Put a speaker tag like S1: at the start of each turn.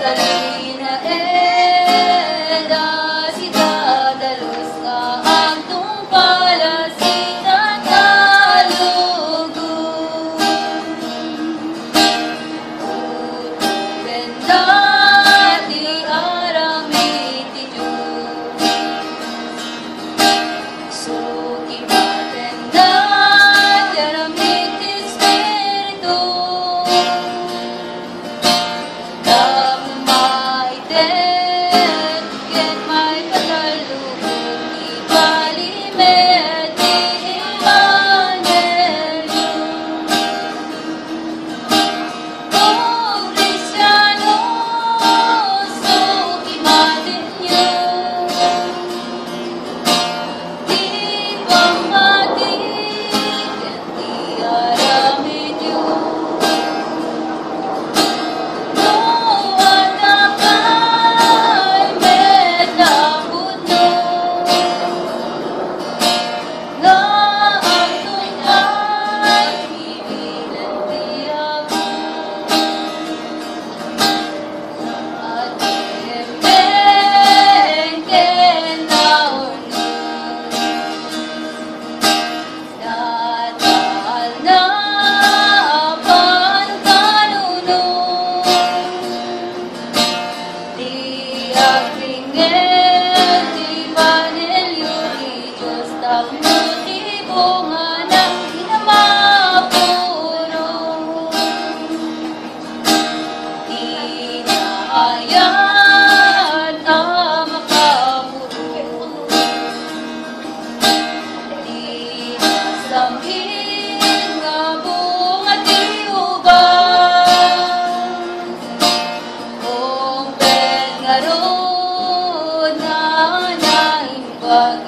S1: Natalie. Sa Evangelyo, Diyos daw motibo nga ng love.